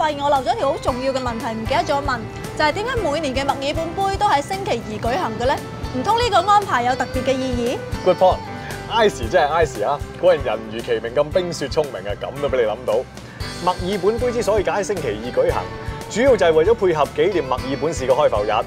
發現我漏咗條好重要嘅問題，唔記得咗問，就係點解每年嘅墨爾本杯都喺星期二舉行嘅呢？唔通呢個安排有特別嘅意義？Good point。Ice 真係 Ice 啊！果然人如其名咁冰雪聰明啊，咁都俾你諗到。墨爾本杯之所以揀喺星期二舉行，主要就係為咗配合紀念墨爾本市嘅開埠日。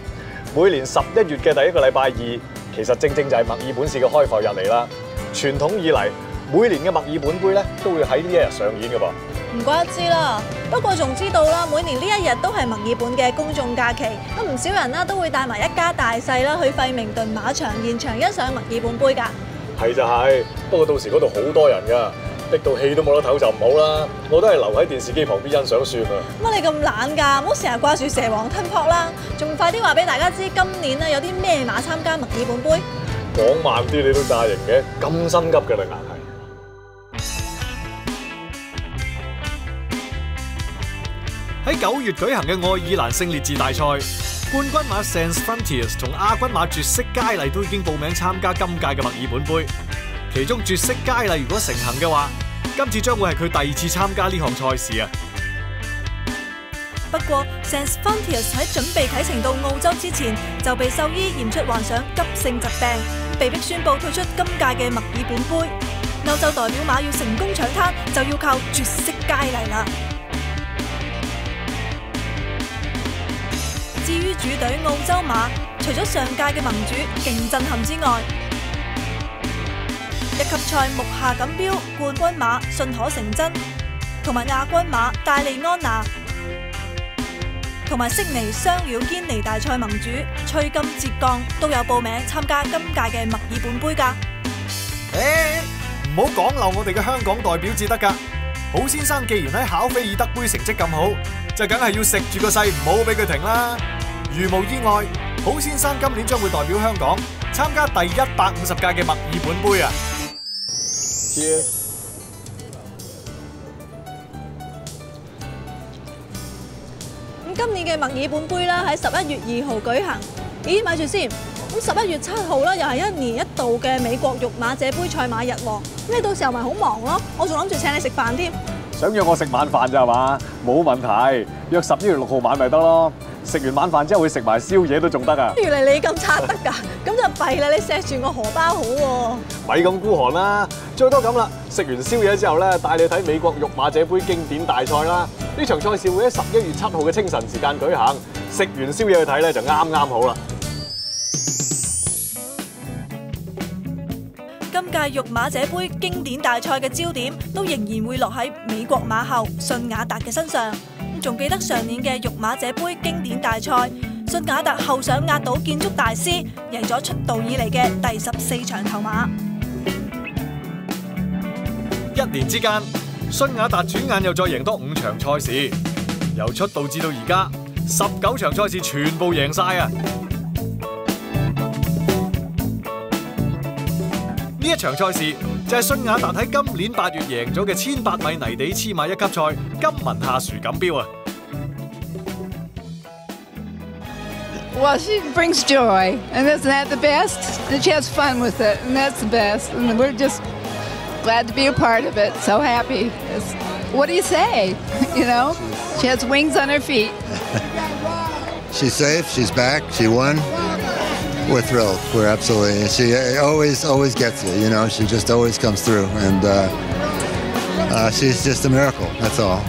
每年十一月嘅第一個禮拜二，其實正正就係墨爾本市嘅開埠日嚟啦。傳統以嚟，每年嘅墨爾本杯咧都會喺呢一日上演嘅噃。唔怪得知啦，不過仲知道啦，每年呢一日都係墨爾本嘅公眾假期，咁唔少人啦都會帶埋一家大細啦去費明頓馬場現場欣賞墨爾本杯㗎。係就係、不過到時嗰度好多人㗎，逼到氣都冇得唞就唔好啦。我都係留喺電視機旁邊欣賞算啦。乜你咁懶㗎？唔好成日掛住蛇王吞撲啦，仲快啲話俾大家知今年咧有啲咩馬參加墨爾本杯。講慢啲你都炸型嘅，咁心急嘅啦硬係。喺九月舉行嘅愛爾蘭勝列治大賽，冠軍馬 Sans Frontiers 同亞軍馬絕色佳麗都已經報名參加今屆嘅墨爾本杯。其中絕色佳麗如果成行嘅話，今次將會係佢第二次參加呢項賽事啊！不過 Sans Frontiers 喺準備啟程到澳洲之前，就被獸醫驗出患上急性疾病，被迫宣布退出今屆嘅墨爾本杯。歐洲代表馬要成功搶灘，就要靠絕色佳麗啦。至於主隊澳洲馬，除咗上屆嘅盟主勁震撼之外，一級賽目下錦標冠軍馬信可成真，同埋亞軍馬戴利安娜，同埋悉尼双料堅尼大賽盟主翠金浙江都有報名參加今屆嘅墨爾本杯㗎。誒，唔好講漏我哋嘅香港代表至得㗎。好先生既然喺考菲爾德杯成績咁好，就梗係要食住個勢，唔好俾佢停啦。如無意外，好先生今年將會代表香港參加第一百五十屆嘅墨爾本杯啊！咁今年嘅墨爾本杯啦，喺十一月二號舉行。咦，咪住先。咁十一月七號啦，又係一年一度嘅美國育馬者杯賽馬日喎。咁你到時候咪好忙咯？我仲諗住請你食飯添。想約我食晚飯咋係嘛？冇問題，約十一月六號晚咪得咯。食完晚飯之後會食埋宵夜都仲得啊！原來你咁差得㗎，咁就弊啦！你錫住我荷包好喎。咪咁孤寒啦，最多咁啦。食完宵夜之後咧，帶你睇美國肉馬者杯經典大賽啦。呢場賽事會喺十一月七號嘅清晨時間舉行。食完宵夜去睇咧就啱啱好啦。今屆育馬者杯經典大賽嘅焦點都仍然會落喺美國馬后信雅達嘅身上。仲記得上年嘅育馬者杯經典大賽，信雅達後上压倒建築大師，贏咗出道以嚟嘅第十四場頭馬。一年之間，信雅達轉眼又再贏多五場賽事，由出道至到而家，十九場賽事全部贏晒啊！呢一场赛事就系信雅达喺今年八月赢咗嘅千八米泥地黐马一级赛金文夏殊锦标啊！ Well, she brings joy, and isn't that the best? And she has fun with it, and that's the best. And we're just glad to be a part of it. So happy. It's- what do you say? You know, she has wings on her feet. She's safe. She's back. She won. We're thrilled. We're absolutely. She always, always gets it. You know, she just always comes through, and uh, uh, she's just a miracle. That's all.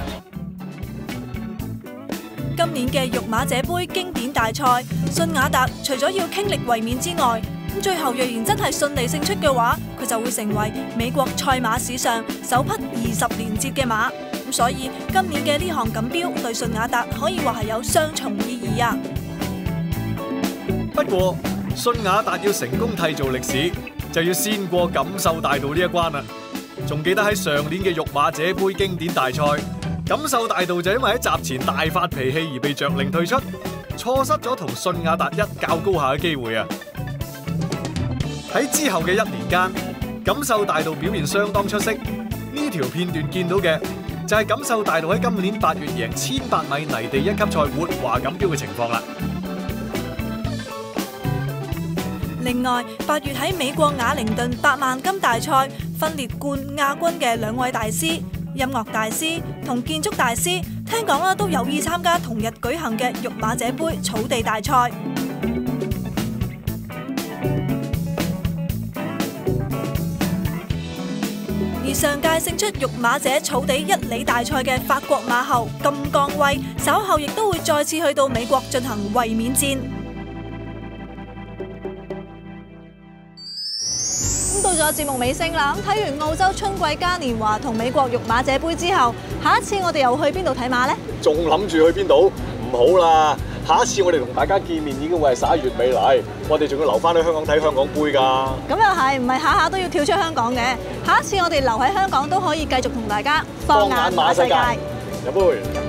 今年嘅育馬者杯經典大賽，信雅達除咗要傾力衛冕之外，咁最後若然真係順利勝出嘅話，佢就會成為美國賽馬史上首匹二十連捷嘅馬。咁所以今年嘅呢項錦標對信雅達可以話係有雙重意義啊！不過，信雅達要成功締造歷史，就要先過感受大道呢一關啦。仲記得喺上年嘅育馬者杯經典大賽，感受大道就因為喺閘前大發脾氣而被着令退出，錯失咗同信雅達一較高下嘅機會啊！喺之後嘅一年間，感受大道表現相當出色。呢條片段見到嘅就係感受大道喺今年八月贏千百米泥地一級賽活華錦標嘅情況啦。另外，八月喺美國雅靈頓百萬金大賽分列冠亞軍嘅兩位大師，音樂大師同建築大師聽講啦都有意參加同日舉行嘅玉馬者杯草地大賽。而上屆勝出玉馬者草地一哩大賽嘅法國馬后金剛威，稍後亦都會再次去到美國進行衛冕戰。咗節目尾聲啦，咁睇完澳洲春季嘉年華同美國育馬者杯之後，下一次我哋又去邊度睇馬呢？仲諗住去邊度？唔好啦，下一次我哋同大家見面已經會係十一月尾嚟，我哋仲要留翻去香港睇香港杯㗎。咁又係，唔係下下都要跳出香港嘅。下一次我哋留喺香港都可以繼續同大家放眼馬世界。飲杯。